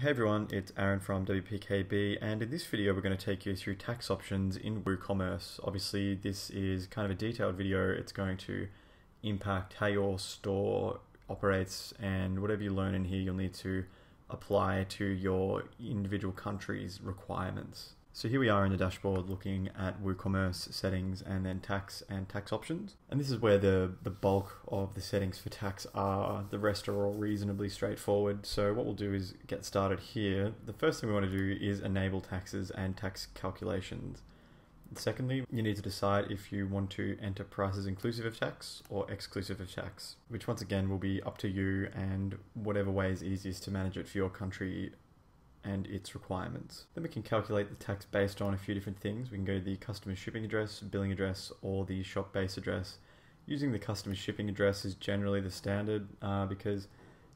Hey everyone, it's Aaron from WPKB and in this video we're going to take you through tax options in WooCommerce. Obviously this is kind of a detailed video, it's going to impact how your store operates and whatever you learn in here you'll need to apply to your individual country's requirements. So here we are in the dashboard looking at WooCommerce settings and then tax and tax options. And this is where the, the bulk of the settings for tax are. The rest are all reasonably straightforward. So what we'll do is get started here. The first thing we want to do is enable taxes and tax calculations. Secondly, you need to decide if you want to enter prices inclusive of tax or exclusive of tax, which once again will be up to you and whatever way is easiest to manage it for your country and its requirements. Then we can calculate the tax based on a few different things. We can go to the customer shipping address, billing address, or the shop base address. Using the customer shipping address is generally the standard uh, because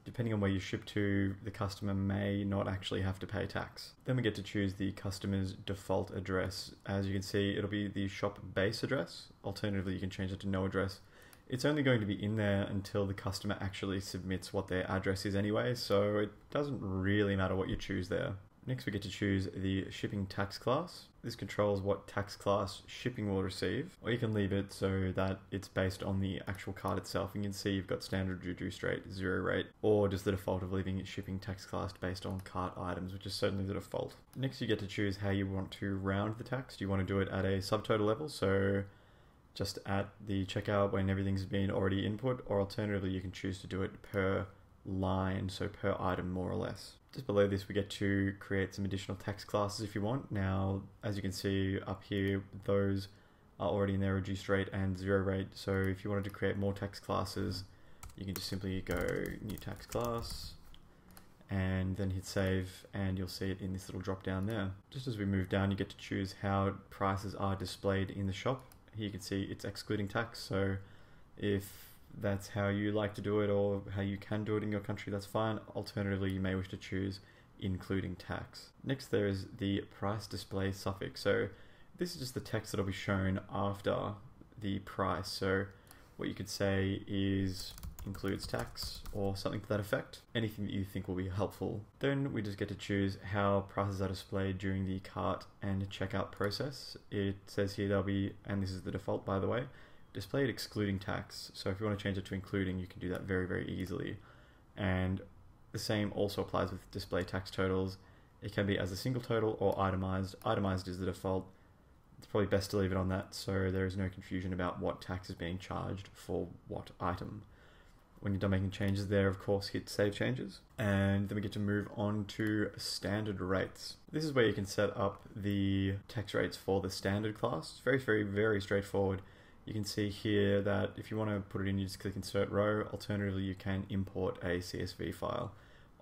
depending on where you ship to, the customer may not actually have to pay tax. Then we get to choose the customer's default address. As you can see, it'll be the shop base address. Alternatively, you can change it to no address it's only going to be in there until the customer actually submits what their address is anyway, so it doesn't really matter what you choose there. Next we get to choose the shipping tax class. This controls what tax class shipping will receive, or you can leave it so that it's based on the actual cart itself. You can see you've got standard reduced rate, zero rate, or just the default of leaving shipping tax class based on cart items, which is certainly the default. Next you get to choose how you want to round the tax. Do you want to do it at a subtotal level? So just at the checkout when everything's been already input, or alternatively, you can choose to do it per line, so per item more or less. Just below this, we get to create some additional tax classes if you want. Now, as you can see up here, those are already in there reduced rate and zero rate. So if you wanted to create more tax classes, you can just simply go new tax class and then hit save and you'll see it in this little drop down there. Just as we move down, you get to choose how prices are displayed in the shop here you can see it's excluding tax. So if that's how you like to do it or how you can do it in your country, that's fine. Alternatively, you may wish to choose including tax. Next, there is the price display suffix. So this is just the text that will be shown after the price. So what you could say is includes tax or something to that effect. Anything that you think will be helpful. Then we just get to choose how prices are displayed during the cart and checkout process. It says here they'll be, and this is the default by the way, displayed excluding tax. So if you want to change it to including, you can do that very, very easily. And the same also applies with display tax totals. It can be as a single total or itemized. Itemized is the default. It's probably best to leave it on that so there is no confusion about what tax is being charged for what item. When you're done making changes there, of course, hit Save Changes. And then we get to move on to standard rates. This is where you can set up the tax rates for the standard class. It's very, very, very straightforward. You can see here that if you want to put it in, you just click Insert Row. Alternatively, you can import a CSV file.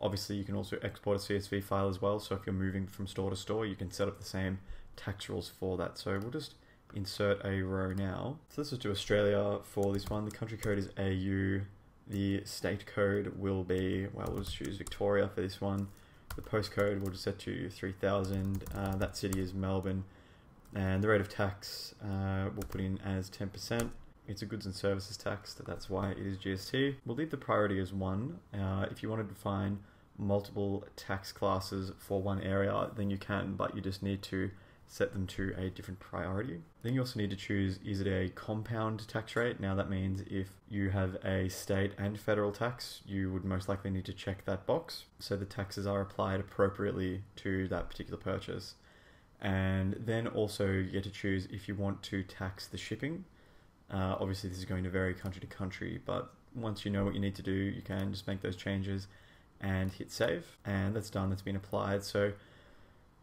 Obviously, you can also export a CSV file as well. So if you're moving from store to store, you can set up the same tax rules for that. So we'll just insert a row now. So let's just do Australia for this one. The country code is AU. The state code will be, well, we'll just choose Victoria for this one. The postcode we'll just set to 3000. Uh, that city is Melbourne. And the rate of tax uh, we'll put in as 10%. It's a goods and services tax, that's why it is GST. We'll leave the priority as 1. Uh, if you want to define multiple tax classes for one area, then you can, but you just need to set them to a different priority. Then you also need to choose is it a compound tax rate? Now that means if you have a state and federal tax, you would most likely need to check that box so the taxes are applied appropriately to that particular purchase. And then also you get to choose if you want to tax the shipping. Uh, obviously, this is going to vary country to country, but once you know what you need to do, you can just make those changes and hit save. And that's done, that's been applied. So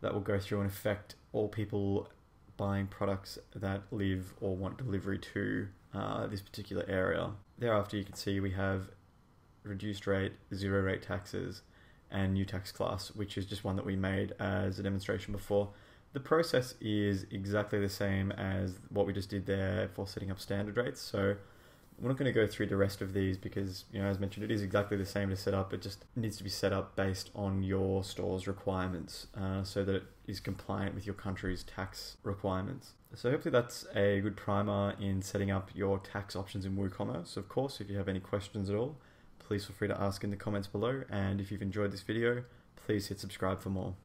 that will go through and affect all people buying products that live or want delivery to uh, this particular area. Thereafter, you can see we have reduced rate, zero rate taxes, and new tax class, which is just one that we made as a demonstration before. The process is exactly the same as what we just did there for setting up standard rates. So we're not going to go through the rest of these because, you know, as mentioned, it is exactly the same to set up. It just needs to be set up based on your store's requirements uh, so that it is compliant with your country's tax requirements. So hopefully that's a good primer in setting up your tax options in WooCommerce. Of course, if you have any questions at all, please feel free to ask in the comments below. And if you've enjoyed this video, please hit subscribe for more.